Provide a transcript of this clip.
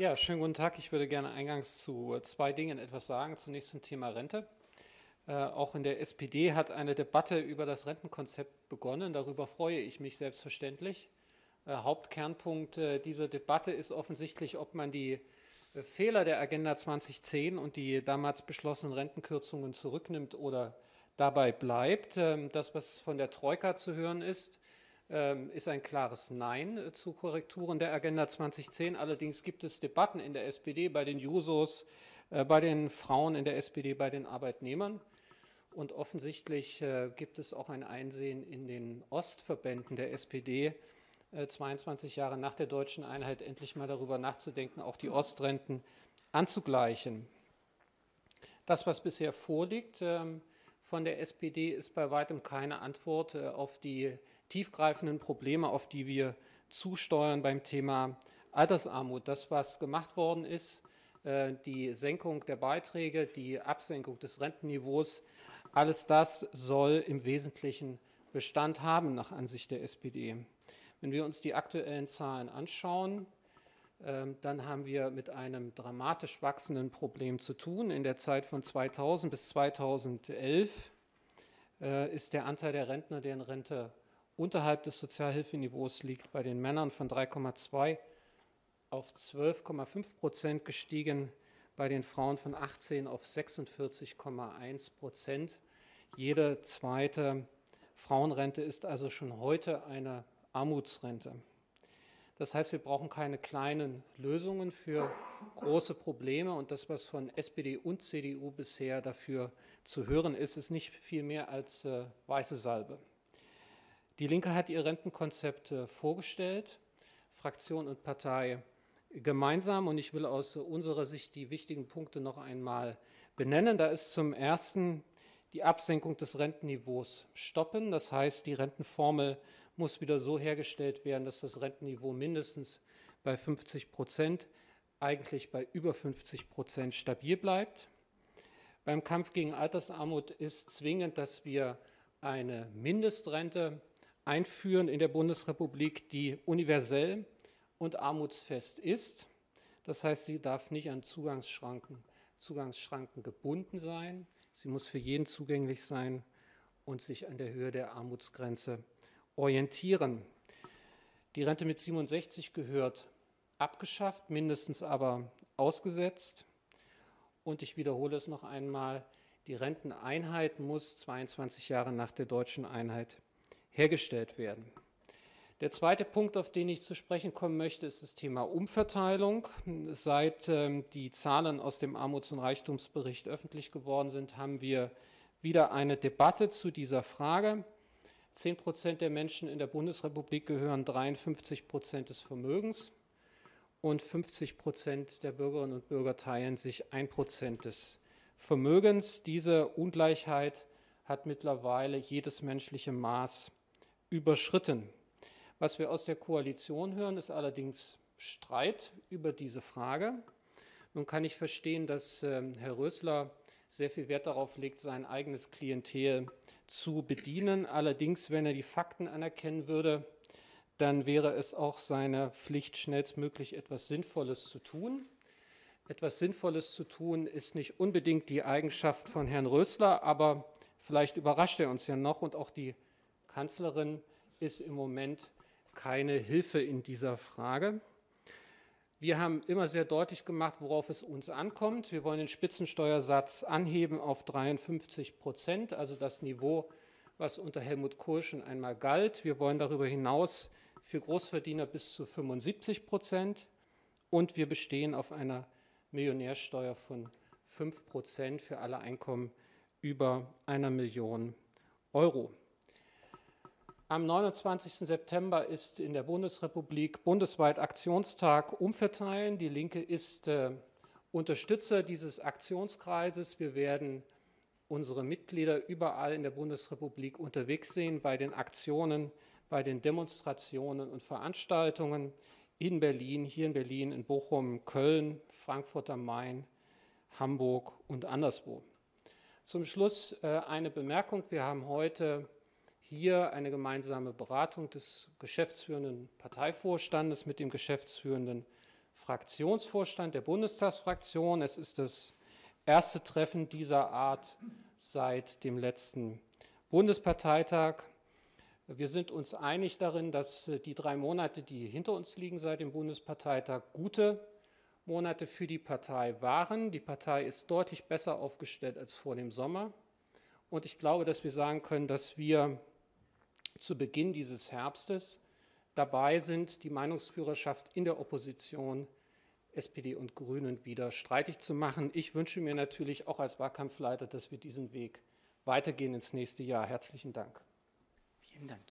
Ja, schönen guten Tag. Ich würde gerne eingangs zu zwei Dingen etwas sagen. Zunächst zum Thema Rente. Äh, auch in der SPD hat eine Debatte über das Rentenkonzept begonnen. Darüber freue ich mich selbstverständlich. Äh, Hauptkernpunkt äh, dieser Debatte ist offensichtlich, ob man die Fehler der Agenda 2010 und die damals beschlossenen Rentenkürzungen zurücknimmt oder dabei bleibt. Ähm, das, was von der Troika zu hören ist, ist ein klares Nein äh, zu Korrekturen der Agenda 2010. Allerdings gibt es Debatten in der SPD, bei den Jusos, äh, bei den Frauen in der SPD, bei den Arbeitnehmern. Und offensichtlich äh, gibt es auch ein Einsehen in den Ostverbänden der SPD, 22 Jahre nach der deutschen Einheit endlich mal darüber nachzudenken, auch die Ostrenten anzugleichen. Das, was bisher vorliegt ähm, von der SPD, ist bei weitem keine Antwort auf die tiefgreifenden Probleme, auf die wir zusteuern beim Thema Altersarmut. Das, was gemacht worden ist, äh, die Senkung der Beiträge, die Absenkung des Rentenniveaus, alles das soll im Wesentlichen Bestand haben nach Ansicht der SPD. Wenn wir uns die aktuellen Zahlen anschauen, dann haben wir mit einem dramatisch wachsenden Problem zu tun. In der Zeit von 2000 bis 2011 äh, ist der Anteil der Rentner, deren Rente unterhalb des Sozialhilfeniveaus liegt, bei den Männern von 3,2 auf 12,5 Prozent gestiegen, bei den Frauen von 18 auf 46,1 Prozent. Jede zweite Frauenrente ist also schon heute eine Armutsrente. Das heißt, wir brauchen keine kleinen Lösungen für große Probleme. Und das, was von SPD und CDU bisher dafür zu hören ist, ist nicht viel mehr als äh, weiße Salbe. Die Linke hat ihr Rentenkonzept äh, vorgestellt, Fraktion und Partei gemeinsam. Und ich will aus unserer Sicht die wichtigen Punkte noch einmal benennen. Da ist zum Ersten die Absenkung des Rentenniveaus stoppen. Das heißt, die Rentenformel muss wieder so hergestellt werden, dass das Rentenniveau mindestens bei 50 Prozent, eigentlich bei über 50 Prozent stabil bleibt. Beim Kampf gegen Altersarmut ist zwingend, dass wir eine Mindestrente einführen in der Bundesrepublik, die universell und armutsfest ist. Das heißt, sie darf nicht an Zugangsschranken, Zugangsschranken gebunden sein. Sie muss für jeden zugänglich sein und sich an der Höhe der Armutsgrenze orientieren. Die Rente mit 67 gehört abgeschafft, mindestens aber ausgesetzt. Und ich wiederhole es noch einmal, die Renteneinheit muss 22 Jahre nach der deutschen Einheit hergestellt werden. Der zweite Punkt, auf den ich zu sprechen kommen möchte, ist das Thema Umverteilung. Seit ähm, die Zahlen aus dem Armuts- und Reichtumsbericht öffentlich geworden sind, haben wir wieder eine Debatte zu dieser Frage. Zehn Prozent der Menschen in der Bundesrepublik gehören 53 Prozent des Vermögens und 50 Prozent der Bürgerinnen und Bürger teilen sich ein Prozent des Vermögens. Diese Ungleichheit hat mittlerweile jedes menschliche Maß überschritten. Was wir aus der Koalition hören, ist allerdings Streit über diese Frage. Nun kann ich verstehen, dass ähm, Herr Rösler sehr viel Wert darauf legt, sein eigenes Klientel zu bedienen. Allerdings, wenn er die Fakten anerkennen würde, dann wäre es auch seine Pflicht, schnellstmöglich etwas Sinnvolles zu tun. Etwas Sinnvolles zu tun ist nicht unbedingt die Eigenschaft von Herrn Rösler, aber vielleicht überrascht er uns ja noch und auch die Kanzlerin ist im Moment keine Hilfe in dieser Frage. Wir haben immer sehr deutlich gemacht, worauf es uns ankommt. Wir wollen den Spitzensteuersatz anheben auf 53 Prozent, also das Niveau, was unter Helmut Kohl schon einmal galt. Wir wollen darüber hinaus für Großverdiener bis zu 75 Prozent und wir bestehen auf einer Millionärsteuer von 5 Prozent für alle Einkommen über einer Million Euro. Am 29. September ist in der Bundesrepublik bundesweit Aktionstag Umverteilen. Die Linke ist äh, Unterstützer dieses Aktionskreises. Wir werden unsere Mitglieder überall in der Bundesrepublik unterwegs sehen bei den Aktionen, bei den Demonstrationen und Veranstaltungen in Berlin, hier in Berlin, in Bochum, Köln, Frankfurt am Main, Hamburg und anderswo. Zum Schluss äh, eine Bemerkung. Wir haben heute hier eine gemeinsame Beratung des geschäftsführenden Parteivorstandes mit dem geschäftsführenden Fraktionsvorstand der Bundestagsfraktion. Es ist das erste Treffen dieser Art seit dem letzten Bundesparteitag. Wir sind uns einig darin, dass die drei Monate, die hinter uns liegen seit dem Bundesparteitag, gute Monate für die Partei waren. Die Partei ist deutlich besser aufgestellt als vor dem Sommer. Und ich glaube, dass wir sagen können, dass wir zu Beginn dieses Herbstes dabei sind, die Meinungsführerschaft in der Opposition SPD und Grünen wieder streitig zu machen. Ich wünsche mir natürlich auch als Wahlkampfleiter, dass wir diesen Weg weitergehen ins nächste Jahr. Herzlichen Dank. Vielen Dank.